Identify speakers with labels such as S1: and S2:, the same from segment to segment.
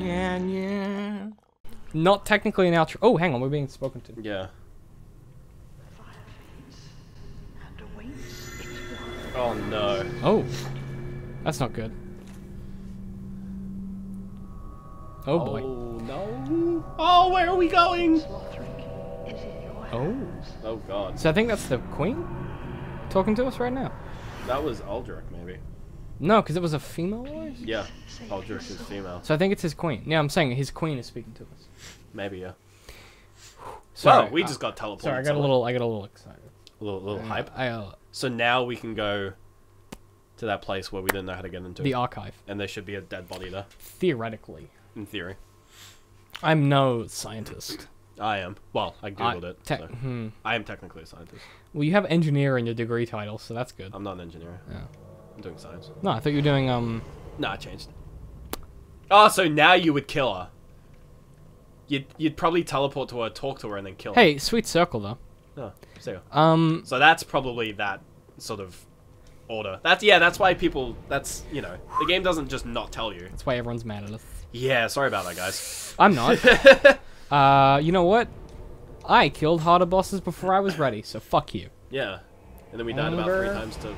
S1: Yeah, yeah.
S2: Not technically an outro. Oh, hang on, we're being spoken to.
S1: Yeah.
S3: and awaits its ward.
S1: Oh no.
S2: Oh, that's not good. Oh boy.
S1: Oh no. Oh, where are we going?
S3: Lothric is in your
S2: Oh.
S1: Oh god.
S2: So I think that's the queen talking to us right now.
S1: That was Aldrich, maybe.
S2: No, because it was a female voice.
S1: Yeah. Aldrich is female.
S2: So I think it's his queen. Yeah, I'm saying his queen is speaking to us.
S1: Maybe, yeah.
S2: Sorry,
S1: Wow, we
S2: uh,
S1: just got teleported.
S2: Sorry, I got a little. I got a little excited.
S1: A little, little hype.
S2: I uh,
S1: So now we can go to that place where we didn't know how to get into.
S2: the archive.
S1: and there should be a dead body there,
S2: Theoretically,
S1: in theory.
S2: I'm no scientist.
S1: I am. Well, I googled
S2: I,
S1: it. so.
S2: hmm.
S1: I am technically a scientist.
S2: Well, you have engineer in your degree title, so that's good.
S1: I'm not an engineer.
S2: Yeah.
S1: I'm doing science.
S2: No, I thought you were doing um.
S1: No, I changed. Oh, so now you would kill her. You'd you'd probably teleport to her, talk to her, and then kill her.
S2: Hey, sweet circle though.
S1: Oh, ya.
S2: Um,
S1: So that's probably that sort of order. That's yeah. That's why people. That's you know the game doesn't just not tell you.
S2: that's why everyone's mad at us.
S1: Yeah. Sorry about that, guys.
S2: I'm not. uh, you know what? I killed harder bosses before I was ready, so fuck you.
S1: Yeah. And then we died about three times to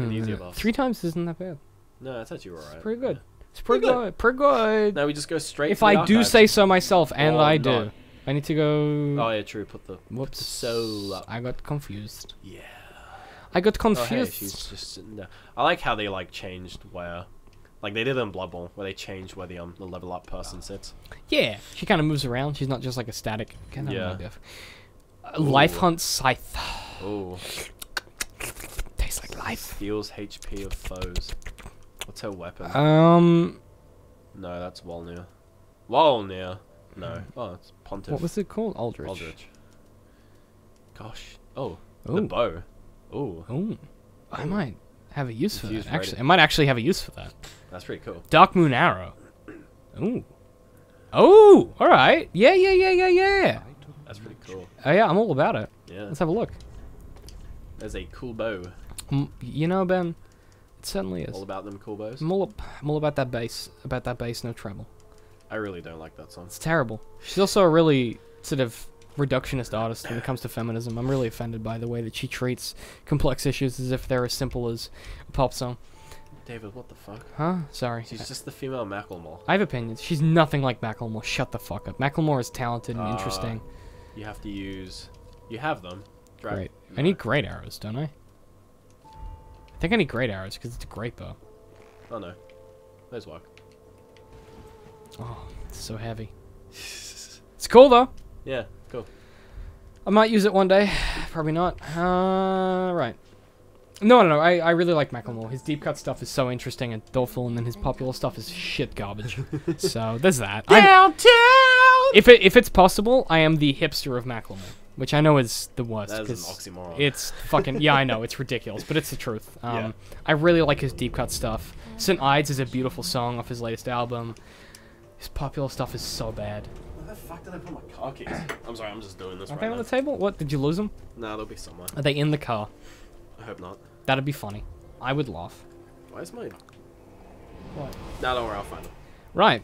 S1: an easier boss.
S2: Mm, Three times isn't that bad.
S1: No, that's actually alright.
S2: It's pretty good. It's pretty,
S1: Pretty
S2: good. Pretty good.
S1: Now we just go straight.
S2: if
S1: to the
S2: I do say so myself, and
S1: Or
S2: I do,
S1: not.
S2: I need to go.
S1: Oh yeah, true. Put the
S2: Whoops.
S1: so up.
S2: I got confused.
S1: Yeah.
S2: I got confused.
S1: Oh hey,
S2: confused.
S1: she's just sitting there. I like how they like changed where, like they did in Blood Bowl, where they changed where the um the level up person sits.
S2: Yeah, she kind of moves around. She's not just like a static. Kind of
S1: Yeah.
S2: like Uh, Life Hunt Scythe.
S1: Oh,
S2: Tastes like life.
S1: heals HP of foes. What's her weapon?
S2: Um,
S1: no, that's Wolnir. Wolnir. No. Oh, it's Pontiff.
S2: what was it called? Aldrich.
S1: Aldrich. Gosh. Oh, the bow. Oh,
S2: Oh, I might have a use for that. Actually. I might actually have a use for that.
S1: that's pretty cool.
S2: Dark Moon Arrow. Ooh. Oh, all right. Yeah, yeah, yeah, yeah, yeah.
S1: That's pretty cool.
S2: Oh yeah, I'm all about it.
S1: Yeah.
S2: Let's have a look.
S1: There's a cool bow.
S2: You know, Ben, it certainly is.
S1: All about them cool bows.
S2: I'm all, up, I'm all about that bass, about that bass, no treble.
S1: I really don't like that song.
S2: It's terrible. She's also a really sort of reductionist artist when it comes to feminism. I'm really offended by the way that she treats complex issues as if they're as simple as a pop song.
S1: David, what the fuck?
S2: Huh? Sorry.
S1: She's just the female Macklemore.
S2: I have opinions. She's nothing like Macklemore. Shut the fuck up. Macklemore is talented and
S1: Uh,
S2: interesting.
S1: You have to use. You have them.
S2: Great. I need great arrows, don't I? I think I need great arrows because it's a great bow.
S1: Oh no. Those work.
S2: Oh, it's so heavy. It's cool though.
S1: Yeah, cool.
S2: I might use it one day. Probably not. Uh, right. No, no, no. I, I really like Macklemore. His deep cut stuff is so interesting and thoughtful, and then his popular stuff is shit garbage. so there's that. I'm-
S1: Downtown!
S2: if it if it's possible, I am the hipster of Macklemore, which I know is the worst.
S1: That is
S2: 'cause
S1: an oxymoron.
S2: It's fucking yeah, I know it's ridiculous, but it's the truth. Um,
S1: Yeah.
S2: I really like his deep cut stuff. St. Ides is a beautiful song off his latest album. His popular stuff is so bad.
S1: Where the fuck did I put my car keys? I'm sorry, I'm just doing this
S2: Aren't
S1: right
S2: they on
S1: now.
S2: the table? What did you lose them?
S1: Nah, they'll be somewhere.
S2: Are they in the car?
S1: I hope not.
S2: That'd be funny. I would laugh.
S1: Why is my...
S2: What?
S1: Nah, don't worry, I'll find them.
S2: Right.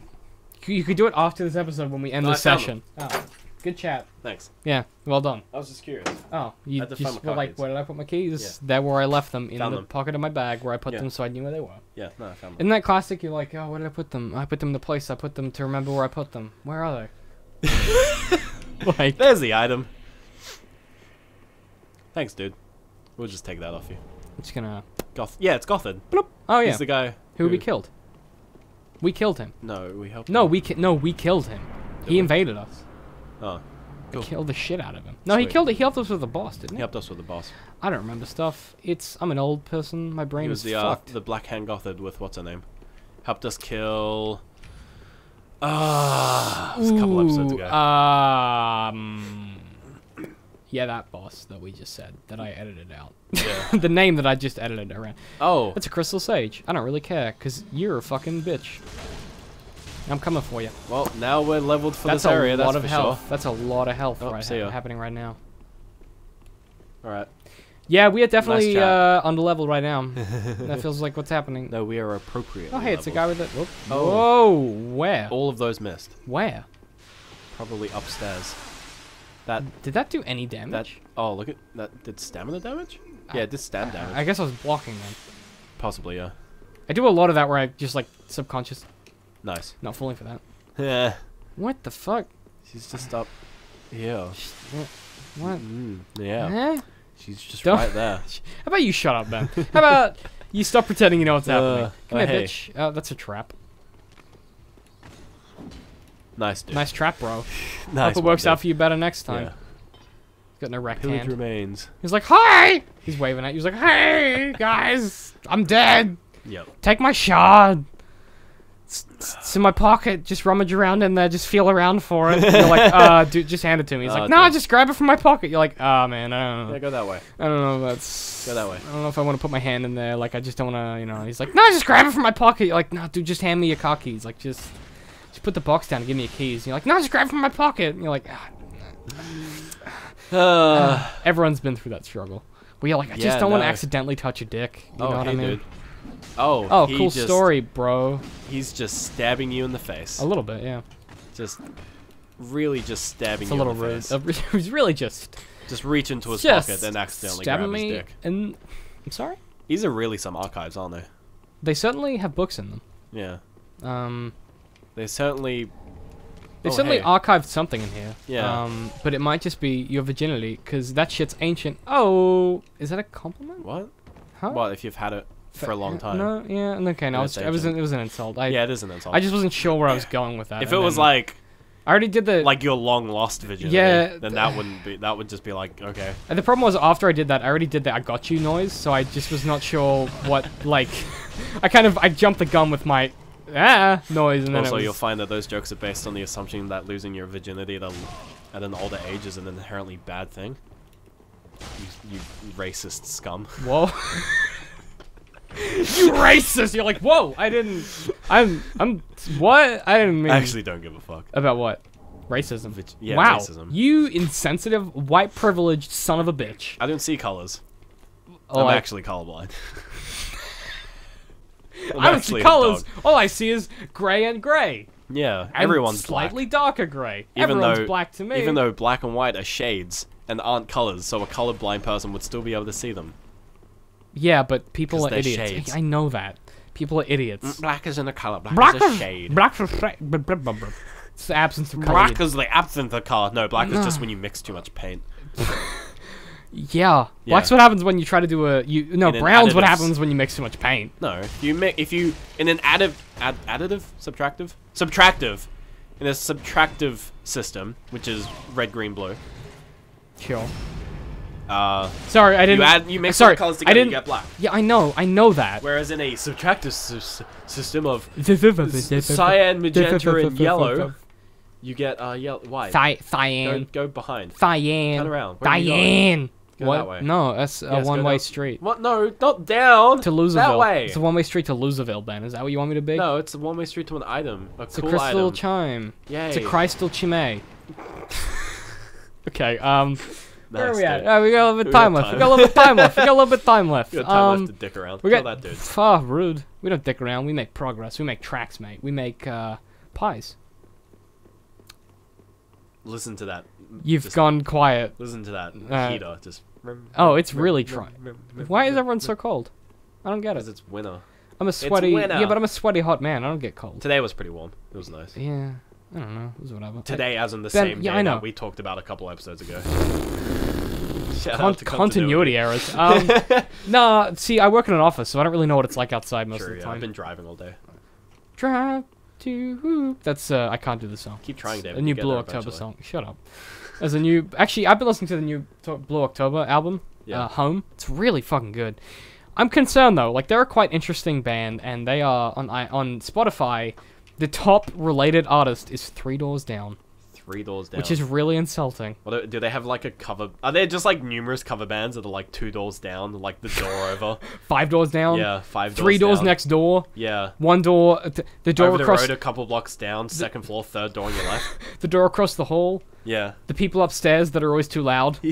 S2: You- You could do it after this episode when we end
S1: No,
S2: the session. Oh, good chat.
S1: Thanks.
S2: Yeah, well done.
S1: I was just curious.
S2: Oh, you just were like, where did I put my keys?
S1: Yeah.
S2: There where I left them in
S1: Found
S2: the
S1: them.
S2: pocket of my bag where I put
S1: Yeah.
S2: them so I knew where they were.
S1: Yeah, no, I found them.
S2: Isn't that classic? You're like, oh, where did I put them? I put them in the place I put them to remember where I put them. Where are they? like,
S1: There's the item. Thanks, dude. We'll just take that off you.
S2: Just gonna.
S1: Goth. Yeah, it's Gotthard.
S2: Bloop. Oh yeah.
S1: He's the guy
S2: who we killed? We killed him.
S1: No, we helped.
S2: No,
S1: him.
S2: we no, we killed him.
S1: Did
S2: He
S1: we?
S2: invaded us.
S1: Oh, Cool.
S2: killed the shit out of him. No, he
S1: Sweet.
S2: killed. He helped us with the boss, didn't
S1: he
S2: he?
S1: helped us with the boss.
S2: I don't remember stuff. It's. I'm an old person. My brain
S1: He was
S2: is
S1: the uh,
S2: fucked.
S1: the Black Hand Gotthard with what's her name? Helped us kill. Ah, it was a couple episodes ago.
S2: Um. Yeah, that boss that we just said that I edited out.
S1: yeah.
S2: the name that I just edited around.
S1: Oh,
S2: It's a crystal sage. I don't really care, cause you're a fucking bitch. I'm coming for you.
S1: well, now we're leveled for
S2: that's
S1: this area. That's
S2: a
S1: lot of
S2: health.
S1: sure.
S2: That's a lot of health
S1: Oh,
S2: right
S1: ya.
S2: happening right now.
S1: All right.
S2: Yeah, we are definitely
S1: chat.
S2: uh, under level right now. that feels like what's happening.
S1: No, we are appropriate.
S2: Oh, hey, it's a guy with it. Whoop.
S1: Oh.
S2: Whoa, where?
S1: All of those missed.
S2: Where?
S1: Probably upstairs. That
S2: Did that do any
S1: that.
S2: damage?
S1: Oh, look at that. Did stamina damage? Yeah, it did stam damage.
S2: I guess I was blocking them.
S1: Possibly, yeah.
S2: I do a lot of that where I just like subconscious,
S1: Nice.
S2: not falling for that.
S1: Yeah.
S2: What the fuck?
S1: She's just up here.
S2: What?
S1: Mm, yeah.
S2: Huh?
S1: She's just
S2: Don't-
S1: right there.
S2: How about you shut up, man? How about you stop pretending you know what's happening?
S1: Uh,
S2: Come
S1: oh,
S2: here,
S1: hey.
S2: bitch. Oh, that's a trap.
S1: Nice, dude.
S2: Nice trap, bro.
S1: nice.
S2: Hope it works out for you better next time.
S1: Yeah.
S2: Got no wrecked
S1: Pillage
S2: hand.
S1: remains.
S2: He's like, hi! He's waving at you. He's like, hey, guys, I'm dead.
S1: Yep.
S2: Take my shard. It's, it's in my pocket. Just rummage around in there. Just feel around for it. You're like, uh, dude, just hand it to me. He's
S1: Uh,
S2: like, no,
S1: dude.
S2: just grab it from my pocket. You're like, ah, man, I don't know.
S1: Yeah, go that way.
S2: I don't know. if That's
S1: Go that way.
S2: I don't know if I want to put my hand in there. Like, I just don't want to, you know. He's like, no, just grab it from my pocket. You're like, no, dude, just hand me your car keys. Like, just, just put the box down and give me your keys. And you're like, no, just grab it from my pocket. And you're like, ah.
S1: Uh,
S2: everyone's been through that struggle. Where you're like, I just
S1: Yeah,
S2: don't want to accidentally touch a dick. You
S1: oh,
S2: know what
S1: hey,
S2: I mean?
S1: dude. Oh,
S2: Oh, cool
S1: just-
S2: story, bro.
S1: He's just stabbing you in the face.
S2: A little bit, yeah.
S1: Just really just stabbing
S2: It's a
S1: you
S2: little
S1: in the
S2: rude.
S1: face.
S2: Was really just
S1: Just reach into his
S2: just
S1: pocket and accidentally grab
S2: me.
S1: his dick.
S2: And I'm sorry.
S1: These are really some archives, aren't they?
S2: They certainly have books in them.
S1: Yeah.
S2: Um,
S1: They certainly.
S2: they
S1: Oh,
S2: certainly
S1: hey.
S2: archived something in here.
S1: Yeah.
S2: Um, but it might just be your virginity, because that shit's ancient. Oh, is that a compliment?
S1: What?
S2: Huh?
S1: What if you've had it for a long time?
S2: No, yeah, okay, no, it's,
S1: it's
S2: it was an, it was an insult. I,
S1: yeah, it is an insult.
S2: I just wasn't sure where I was going with that.
S1: if it was
S2: then-
S1: like
S2: I already did the
S1: like your long lost virginity,
S2: Yeah,
S1: then that wouldn't be. That would just be like okay.
S2: And the problem was after I did that, I already did the "I got you" noise, so I just was not sure what like. I kind of I jumped the gun with my ah noise, and then
S1: Also,
S2: it
S1: you'll find that those jokes are based on the assumption that losing your virginity at, a, at an older age is an inherently bad thing. You, you racist scum.
S2: whoa. you racist! You're like whoa! I didn't. I'm I'm what? I didn't mean
S1: I actually don't give a fuck.
S2: about what racism.
S1: Yeah,
S2: wow,
S1: racism.
S2: you insensitive white privileged son of a bitch.
S1: I don't see colors.
S2: Oh,
S1: I'm
S2: I,
S1: actually colorblind. I'm
S2: I don't see colors. All I see is gray and gray.
S1: Yeah, everyone's
S2: slightly
S1: black.
S2: darker gray.
S1: Even
S2: Everyone's
S1: though,
S2: black to me.
S1: even though black and white are shades and aren't colors, so a colorblind person would still be able to see them.
S2: Yeah, but people are idiots.
S1: shades.
S2: I know that. People are idiots.
S1: Mm, black isn't a color. Black,
S2: Black
S1: is a shade.
S2: Black is blah. It's the absence of color.
S1: Black is the absence of color. No, black is just when you mix too much paint.
S2: yeah.
S1: Yeah.
S2: Black's what happens when you try to do a you no
S1: In
S2: brown's what happens when you mix too much paint.
S1: No, you mi- if you in an additive ad- additive subtractive subtractive in a subtractive system, which is red, green, blue.
S2: Chill.
S1: Uh,
S2: Sorry, I didn't.
S1: you add you mix
S2: sorry,
S1: colors
S2: I
S1: together, you
S2: didn't.
S1: get black.
S2: Yeah, I know. I know that.
S1: Whereas in a subtractive sys- system of cyan, magenta, and yellow, you get uh yellow, white. Go,
S2: Cyan.
S1: go behind.
S2: Cyan.
S1: Turn around. Where?
S2: Diane.
S1: Go
S2: what?
S1: that way.
S2: No, that's a
S1: Yes,
S2: one-way street
S1: What? No, not down.
S2: to Loserville.
S1: That way.
S2: It's a one-way street to Loserville. Ben, is that what you want me to be?
S1: No, it's a one-way street to an item. A
S2: It's a crystal
S1: item.
S2: chime.
S1: Yay.
S2: It's a crystal chime. okay, um, where are
S1: Nice,
S2: we at?
S1: dude.
S2: Uh, we got a little bit
S1: We
S2: time left. We got a little bit of time left. We got a little bit time left.
S1: We got time
S2: um,
S1: left to dick around.
S2: we
S1: Kill
S2: got
S1: that dude.
S2: Oh, rude. We don't dick around. We make progress. We make tracks, mate. We make uh, pies.
S1: Listen to that.
S2: You've
S1: Just
S2: gone quiet.
S1: Listen to that
S2: Uh,
S1: heater. Just.
S2: Oh, it's really trying. Why is everyone so cold? I don't get
S1: Because
S2: it.
S1: it's winter.
S2: I'm a sweaty. Yeah, but I'm a sweaty hot man. I don't get cold.
S1: Today was pretty warm. It was nice.
S2: Yeah, I don't know. It was whatever.
S1: Today, as in the
S2: Ben,
S1: same
S2: yeah,
S1: day
S2: I know.
S1: that we talked about a couple episodes ago.
S2: Con-
S1: to
S2: continuity errors. Um, nah, see, I work in an office, so I don't really know what it's like outside most of the
S1: yeah,
S2: time.
S1: I've been driving all day.
S2: Drive to hoop. That's uh, I can't do the song.
S1: Keep trying, David.
S2: A new Blue October song. Shut up. As a new, actually, I've been listening to the new Blue October album.
S1: Yeah.
S2: Uh, Home. It's really fucking good. I'm concerned though. Like they're a quite interesting band, and they are on I on Spotify. The top related artist is Three Doors Down,
S1: Three doors down.
S2: which is really insulting.
S1: What do- they have like a cover? Are there just like numerous cover bands that are like two doors down, like the door over?
S2: Five doors down.
S1: yeah, five doors
S2: Three doors
S1: down.
S2: next door.
S1: Yeah.
S2: One door. Uh, th- The door
S1: Over the road, a couple blocks down, second floor, third door on your left.
S2: the door across the hall.
S1: Yeah.
S2: The people upstairs that are always too loud.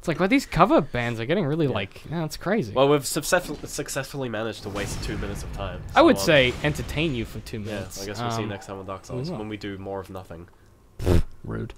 S2: It's like, well, these cover bands are getting really like, yeah, that's crazy.
S1: Well, we've successful, successfully managed to waste two minutes of time.
S2: I would
S1: um,
S2: say entertain you for two
S1: Yeah,
S2: minutes.
S1: I guess we'll see you
S2: Um,
S1: next time on Dark Souls when we do more of nothing.
S2: Rude.